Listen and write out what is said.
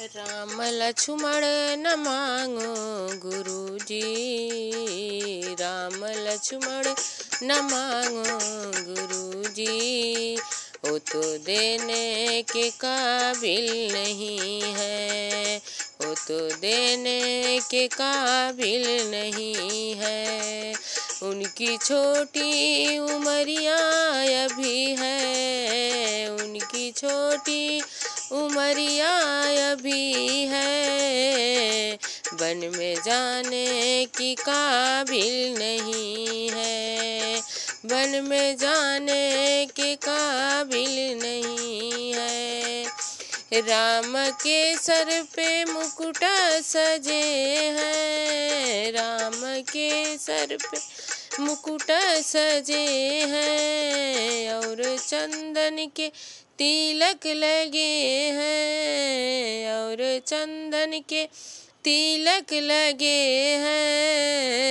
राम लक्ष्मण न मांगो गुरु जी राम लक्ष्मण न मांगो गुरु जी वो तो देने के काबिल नहीं है। वो तो देने के काबिल नहीं है। उनकी छोटी उमरिया अभी है। उनकी छोटी उमरिया अभी है। बन में जाने की काबिल नहीं है। बन में जाने के काबिल नहीं है। राम के सर पे मुकुट सजे हैं। राम के सर पे मुकुट सजे हैं। और चंदन के तिलक लगे हैं और चंदन के तिलक लगे हैं।